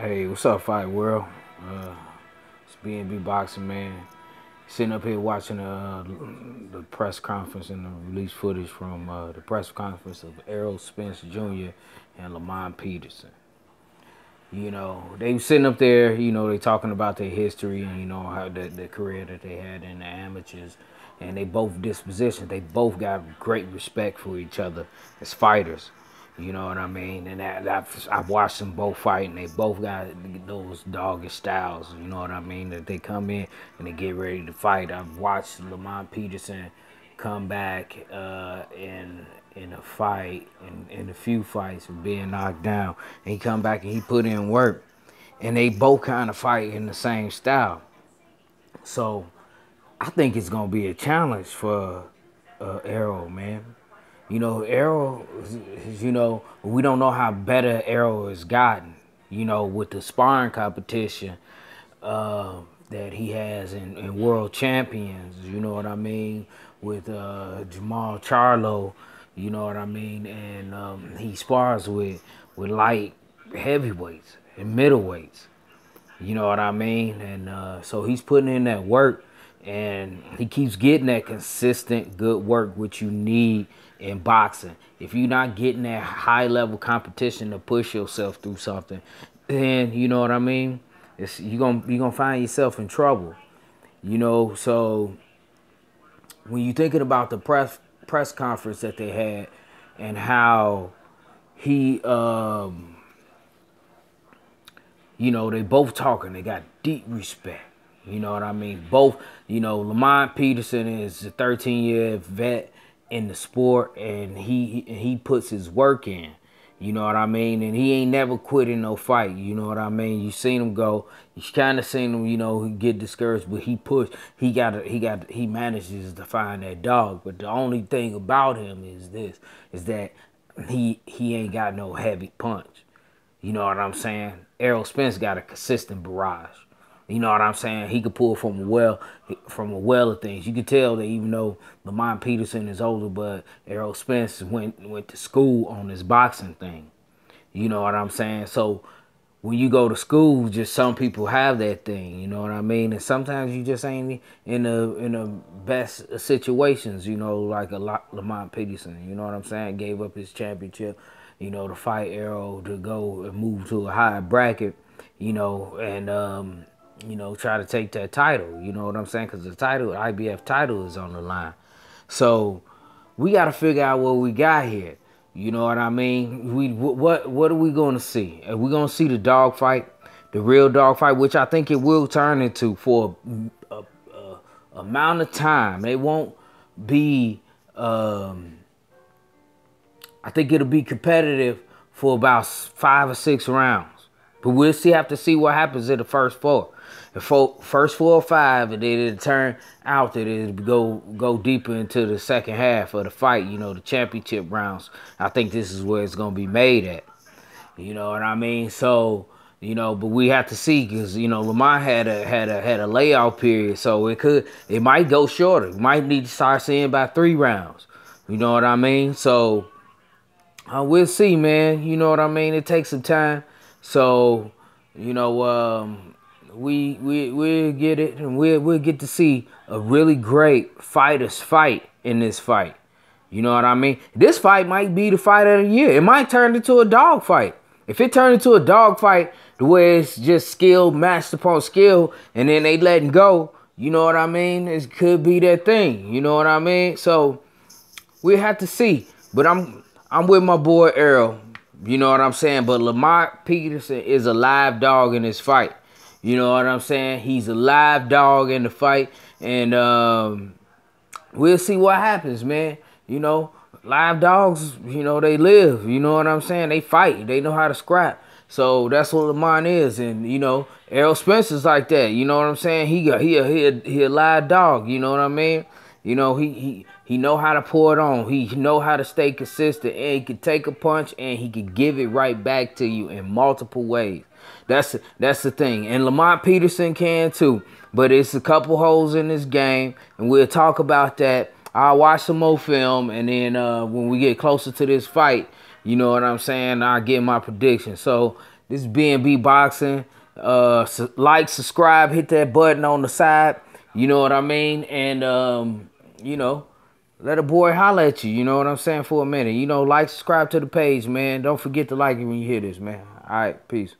Hey, what's up, Fight World? Uh, it's B&B Boxing Man. Sitting up here watching uh, the press conference and the release footage from uh, the press conference of Errol Spence Jr. and Lamont Peterson. You know, they sitting up there, you know, they talking about their history and, you know, how the, the career that they had in the amateurs. And they both dispositions. They both got great respect for each other as fighters. You know what I mean? And that, I've, I've watched them both fight, and they both got those doggish styles. You know what I mean? That they come in and they get ready to fight. I've watched Lamont Peterson come back uh, in in a fight, in, in a few fights, of being knocked down. And he come back and he put in work, and they both kind of fight in the same style. So I think it's gonna be a challenge for uh, Errol, man you know, Errol, you know, we don't know how better Errol has gotten, you know, with the sparring competition uh, that he has in, in, world champions, you know what I mean, with uh, Jermall Charlo, you know what I mean, and um, he spars with, with light heavyweights and middleweights, you know what I mean, and uh, so he's putting in that work, and he keeps getting that consistent good work which you need in boxing. If you're not getting that high level competition to push yourself through something, then you know what I mean. It's you gonna you're gonna find yourself in trouble. You know, so when you're thinking about the press press conference that they had and how he um you know they both talking they got deep respect you know what i mean both you know lamont peterson is a 13 year vet in the sport and he he puts his work in. You know what I mean? And he ain't never quit in no fight. You know what I mean? You seen him go. You kind of seen him, you know, get discouraged, but he pushed. He got. He got. He manages to find that dog. But the only thing about him is this: is that he he ain't got no heavy punch. You know what I'm saying? Errol Spence got a consistent barrage. You know what I'm saying? He could pull from a well from a well of things. You can tell that even though Lamont Peterson is older, but Errol Spence went went to school on this boxing thing. You know what I'm saying? So when you go to school, just some people have that thing, you know what I mean? And sometimes you just ain't in the in the best situations, you know, like a lot Lamont Peterson, you know what I'm saying? Gave up his championship, you know, to fight Errol to go and move to a higher bracket, you know, and um, you know, try to take that title. You know what I'm saying? Because the title, IBF title, is on the line. So we got to figure out what we got here. You know what I mean? We what what are we going to see? Are we going to see the dog fight, the real dog fight, which I think it will turn into for a, a, a amount of time. It won't be. Um, I think it'll be competitive for about five or six rounds, but we'll see. Have to see what happens in the first four the four, first four or five, and then it turn out that it go go deeper into the second half of the fight. You know, the championship rounds. I think this is where it's gonna be made at. You know what I mean? So you know, but we have to see because you know Lamar had a had a had a layout period, so it could it might go shorter. Might need to start seeing about three rounds. You know what I mean? So uh, we'll see, man. You know what I mean? It takes some time. So you know, um, we we we'll get it and we'll we'll get to see a really great fighters fight in this fight. You know what I mean? This fight might be the fight of the year. It might turn into a dog fight. If it turned into a dog fight, the way it's just skill matched upon skill, and then they letting go, you know what I mean? It could be that thing. You know what I mean? So we have to see. But I'm I'm with my boy Errol. You know what I'm saying? But Lamont Peterson is a live dog in this fight. You know what I'm saying? He's a live dog in the fight, and um, we'll see what happens, man. You know, live dogs, you know, they live. You know what I'm saying? They fight. They know how to scrap. So that's what Lamont is, and you know, Errol Spencer's like that. You know what I'm saying? He got he he a, he a live dog. You know what I mean? You know he he he know how to pour it on. He know how to stay consistent, and he can take a punch and he can give it right back to you in multiple ways. That's that's the thing. And Lamont Peterson can too. But it's a couple holes in this game, and we'll talk about that. I'll watch some more film, and then uh, when we get closer to this fight, you know what I'm saying, I'll get my prediction. So This is B&B Boxing. Uh, like, subscribe, hit that button on the side. You know what I mean? And um, you know, let a boy holler at you. You know what I'm saying? For a minute. You know, like, subscribe to the page, man. Don't forget to like it when you hear this, man. All right, peace.